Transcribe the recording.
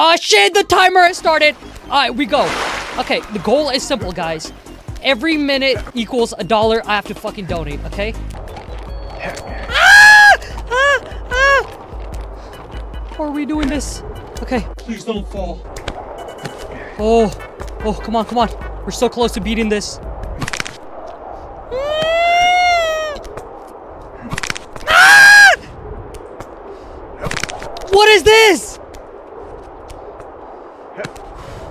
Oh shit, the timer has started. All right, we go. Okay, the goal is simple, guys. Every minute equals a dollar I have to fucking donate, okay? Ah! Ah! Ah! How are we doing this? Okay. Please don't fall. Oh, oh, come on, come on. We're so close to beating this. Ah! What is this? Yeah.